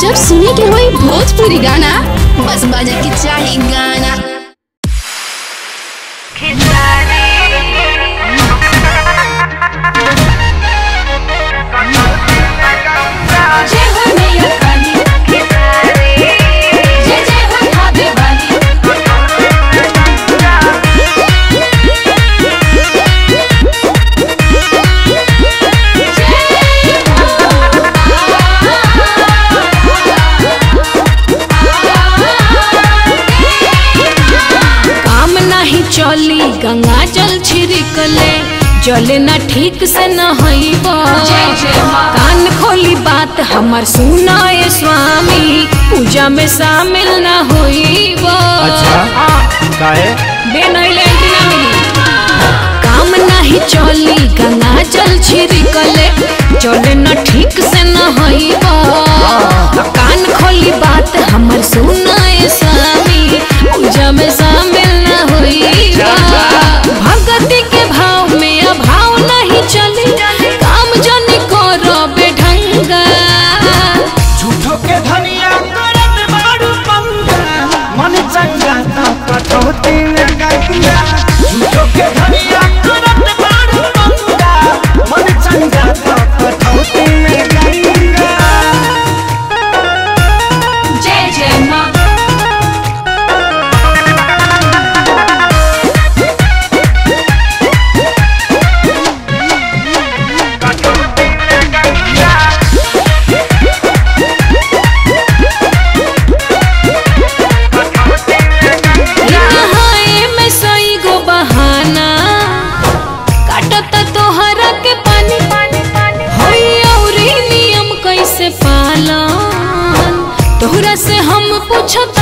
जब सुने के हुई भोजपुरी गाना बस बजा के चाहे गाना। चलना ठीक से न कान खोली बात हमार सुना स्वामी। पूजा में शामिल न हो? अच्छा, नहीं काम नहीं चली गंगा जल छिर जाता पटौती में गंगा 고쳤다.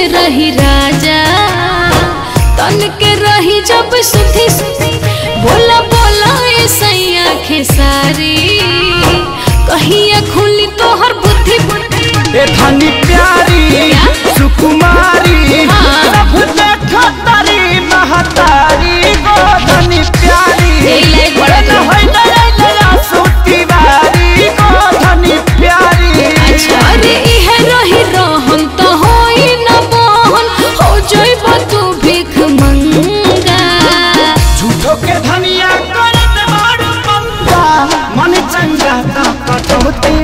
के रही राजा। तन के रही जब सुधी बोला बोला ऐसा आँखें सारी जाना पटौते